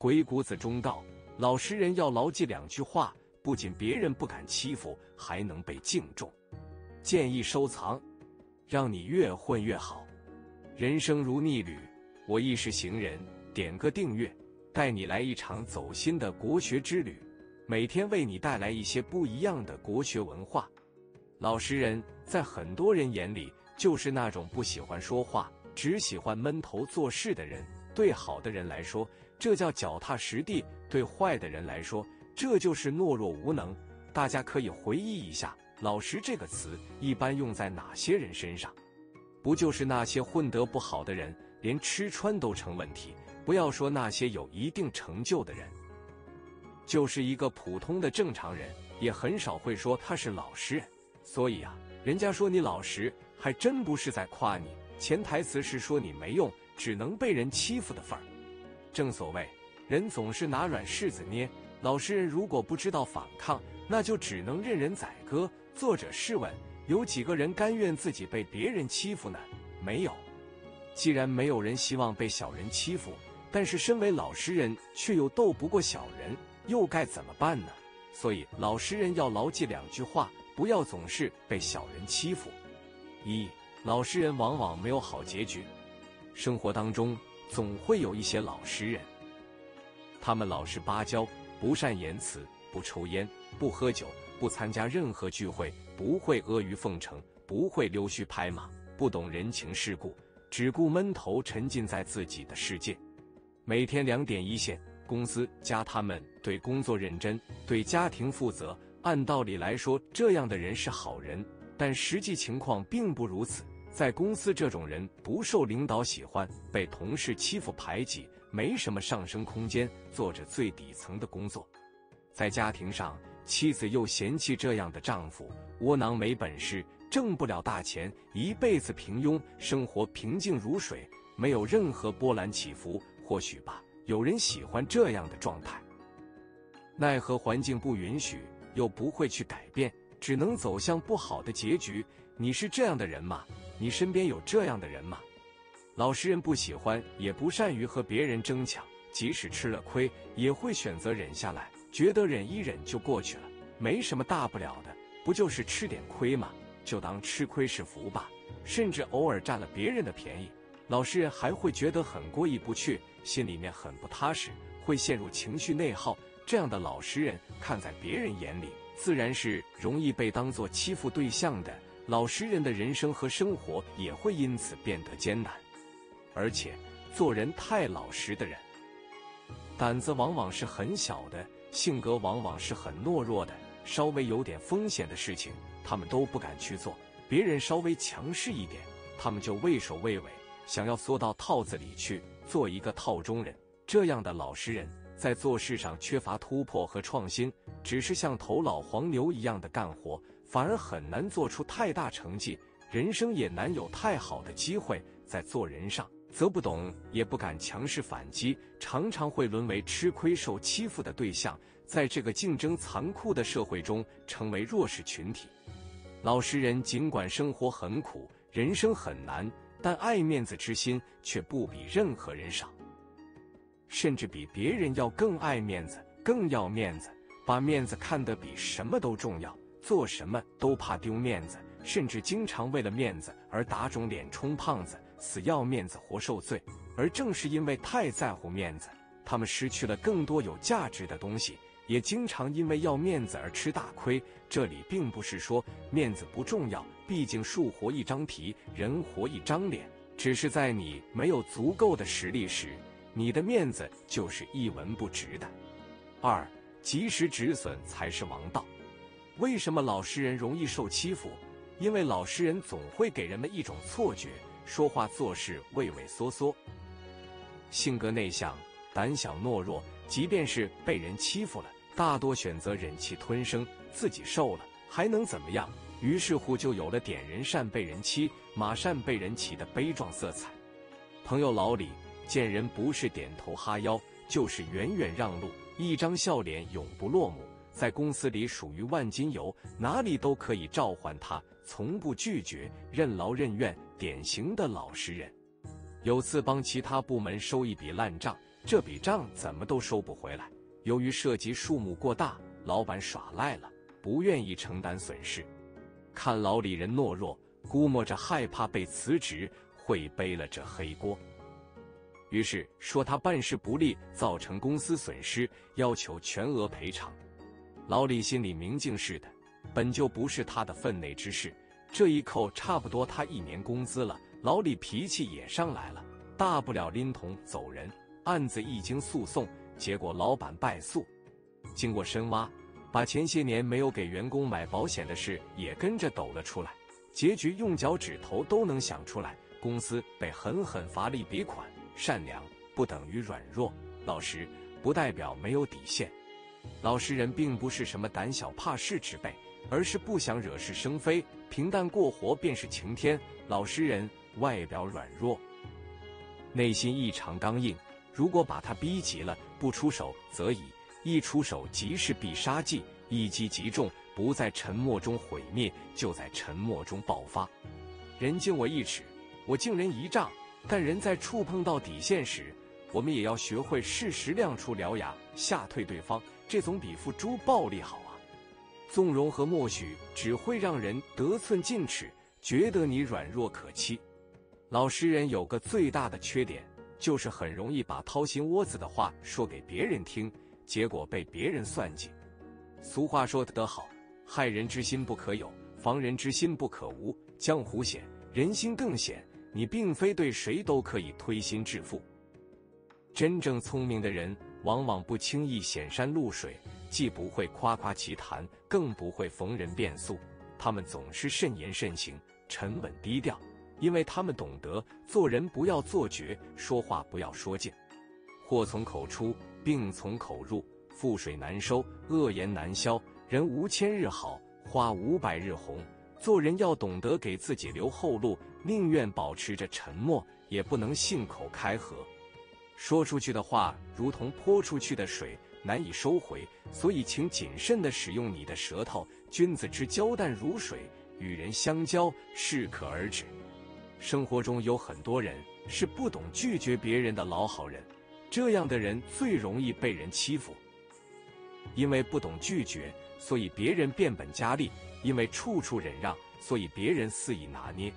鬼谷子忠告：老实人要牢记两句话，不仅别人不敢欺负，还能被敬重。建议收藏，让你越混越好。人生如逆旅，我亦是行人。点个订阅，带你来一场走心的国学之旅，每天为你带来一些不一样的国学文化。老实人在很多人眼里，就是那种不喜欢说话、只喜欢闷头做事的人。对好的人来说，这叫脚踏实地；对坏的人来说，这就是懦弱无能。大家可以回忆一下，“老实”这个词一般用在哪些人身上？不就是那些混得不好的人，连吃穿都成问题？不要说那些有一定成就的人，就是一个普通的正常人，也很少会说他是老实人。所以啊，人家说你老实，还真不是在夸你，潜台词是说你没用。只能被人欺负的份儿，正所谓人总是拿软柿子捏。老实人如果不知道反抗，那就只能任人宰割。作者试问：有几个人甘愿自己被别人欺负呢？没有。既然没有人希望被小人欺负，但是身为老实人却又斗不过小人，又该怎么办呢？所以老实人要牢记两句话：不要总是被小人欺负。一，老实人往往没有好结局。生活当中总会有一些老实人，他们老实巴交，不善言辞，不抽烟，不喝酒，不参加任何聚会，不会阿谀奉承，不会溜须拍马，不懂人情世故，只顾闷头沉浸在自己的世界，每天两点一线，公司加他们对工作认真，对家庭负责。按道理来说，这样的人是好人，但实际情况并不如此。在公司，这种人不受领导喜欢，被同事欺负排挤，没什么上升空间，做着最底层的工作。在家庭上，妻子又嫌弃这样的丈夫窝囊没本事，挣不了大钱，一辈子平庸，生活平静如水，没有任何波澜起伏。或许吧，有人喜欢这样的状态，奈何环境不允许，又不会去改变，只能走向不好的结局。你是这样的人吗？你身边有这样的人吗？老实人不喜欢，也不善于和别人争抢，即使吃了亏，也会选择忍下来，觉得忍一忍就过去了，没什么大不了的，不就是吃点亏吗？就当吃亏是福吧。甚至偶尔占了别人的便宜，老实人还会觉得很过意不去，心里面很不踏实，会陷入情绪内耗。这样的老实人，看在别人眼里，自然是容易被当做欺负对象的。老实人的人生和生活也会因此变得艰难，而且做人太老实的人，胆子往往是很小的，性格往往是很懦弱的，稍微有点风险的事情，他们都不敢去做；别人稍微强势一点，他们就畏首畏尾，想要缩到套子里去，做一个套中人。这样的老实人，在做事上缺乏突破和创新，只是像头老黄牛一样的干活。反而很难做出太大成绩，人生也难有太好的机会。在做人上，则不懂也不敢强势反击，常常会沦为吃亏受欺负的对象，在这个竞争残酷的社会中，成为弱势群体。老实人尽管生活很苦，人生很难，但爱面子之心却不比任何人少，甚至比别人要更爱面子，更要面子，把面子看得比什么都重要。做什么都怕丢面子，甚至经常为了面子而打肿脸充胖子，死要面子活受罪。而正是因为太在乎面子，他们失去了更多有价值的东西，也经常因为要面子而吃大亏。这里并不是说面子不重要，毕竟树活一张皮，人活一张脸。只是在你没有足够的实力时，你的面子就是一文不值的。二，及时止损才是王道。为什么老实人容易受欺负？因为老实人总会给人们一种错觉，说话做事畏畏缩缩，性格内向、胆小懦弱。即便是被人欺负了，大多选择忍气吞声，自己受了还能怎么样？于是乎，就有了点人善被人欺，马善被人骑的悲壮色彩。朋友老李见人不是点头哈腰，就是远远让路，一张笑脸永不落幕。在公司里属于万金油，哪里都可以召唤他，从不拒绝，任劳任怨，典型的老实人。有次帮其他部门收一笔烂账，这笔账怎么都收不回来。由于涉及数目过大，老板耍赖了，不愿意承担损失。看老李人懦弱，估摸着害怕被辞职，会背了这黑锅。于是说他办事不力，造成公司损失，要求全额赔偿。老李心里明镜似的，本就不是他的分内之事，这一扣差不多他一年工资了。老李脾气也上来了，大不了拎桶走人。案子一经诉讼。结果老板败诉，经过深挖，把前些年没有给员工买保险的事也跟着抖了出来。结局用脚趾头都能想出来，公司被狠狠罚了一笔款。善良不等于软弱，老实不代表没有底线。老实人并不是什么胆小怕事之辈，而是不想惹是生非，平淡过活便是晴天。老实人外表软弱，内心异常刚硬。如果把他逼急了，不出手则已；一出手即是必杀技，一击即中，不在沉默中毁灭，就在沉默中爆发。人敬我一尺，我敬人一丈。但人在触碰到底线时，我们也要学会适时亮出獠牙，吓退对方。这总比付诸暴力好啊！纵容和默许只会让人得寸进尺，觉得你软弱可欺。老实人有个最大的缺点。就是很容易把掏心窝子的话说给别人听，结果被别人算计。俗话说得好，害人之心不可有，防人之心不可无。江湖险，人心更险。你并非对谁都可以推心置腹。真正聪明的人，往往不轻易显山露水，既不会夸夸其谈，更不会逢人变素。他们总是慎言慎行，沉稳低调。因为他们懂得做人不要做绝，说话不要说尽。祸从口出，病从口入，覆水难收，恶言难消。人无千日好，花无百日红。做人要懂得给自己留后路，宁愿保持着沉默，也不能信口开河。说出去的话如同泼出去的水，难以收回。所以，请谨慎地使用你的舌头。君子之交淡如水，与人相交，适可而止。生活中有很多人是不懂拒绝别人的老好人，这样的人最容易被人欺负。因为不懂拒绝，所以别人变本加厉；因为处处忍让，所以别人肆意拿捏。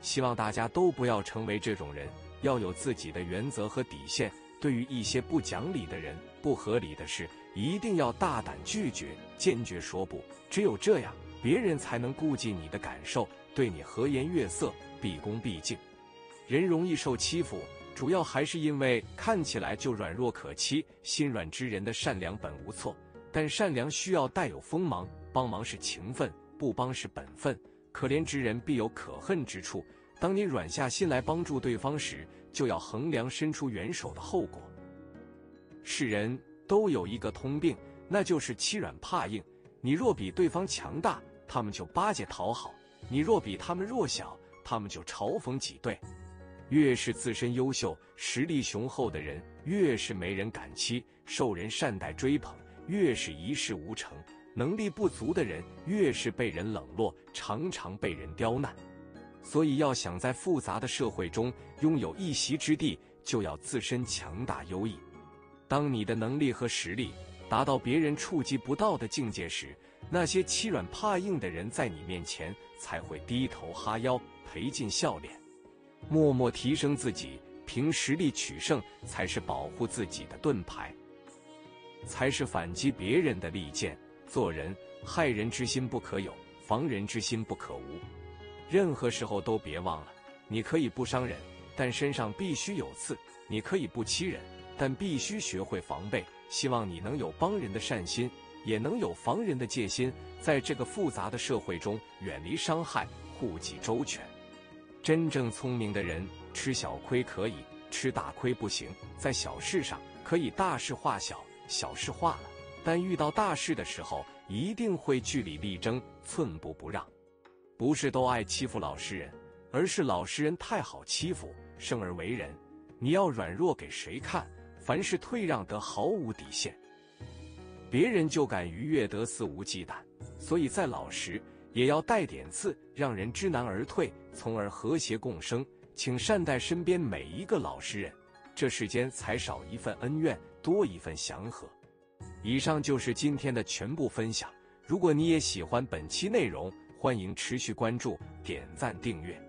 希望大家都不要成为这种人，要有自己的原则和底线。对于一些不讲理的人、不合理的事，一定要大胆拒绝，坚决说不。只有这样，别人才能顾及你的感受，对你和颜悦色。毕恭毕敬，人容易受欺负，主要还是因为看起来就软弱可欺。心软之人的善良本无错，但善良需要带有锋芒。帮忙是情分，不帮是本分。可怜之人必有可恨之处。当你软下心来帮助对方时，就要衡量伸出援手的后果。世人都有一个通病，那就是欺软怕硬。你若比对方强大，他们就巴结讨好；你若比他们弱小，他们就嘲讽挤兑，越是自身优秀、实力雄厚的人，越是没人敢欺；受人善待追捧，越是一事无成；能力不足的人，越是被人冷落，常常被人刁难。所以，要想在复杂的社会中拥有一席之地，就要自身强大优异。当你的能力和实力达到别人触及不到的境界时，那些欺软怕硬的人在你面前才会低头哈腰。赔尽笑脸，默默提升自己，凭实力取胜，才是保护自己的盾牌，才是反击别人的利剑。做人，害人之心不可有，防人之心不可无。任何时候都别忘了，你可以不伤人，但身上必须有刺；你可以不欺人，但必须学会防备。希望你能有帮人的善心，也能有防人的戒心，在这个复杂的社会中，远离伤害，护己周全。真正聪明的人，吃小亏可以，吃大亏不行。在小事上可以大事化小，小事化了；但遇到大事的时候，一定会据理力争，寸步不让。不是都爱欺负老实人而是老实人太好欺负生而为人你要软弱给谁看凡事退让得毫无底线别人就敢逾越得肆无忌惮所以再老实也要带点刺让人知难而退从而和谐共生。请善待身边每一个老实人这世间才少一份恩怨多一份祥和。以上就是今天的全部分享。如果你也喜欢本期内容欢迎持续关注点赞订阅。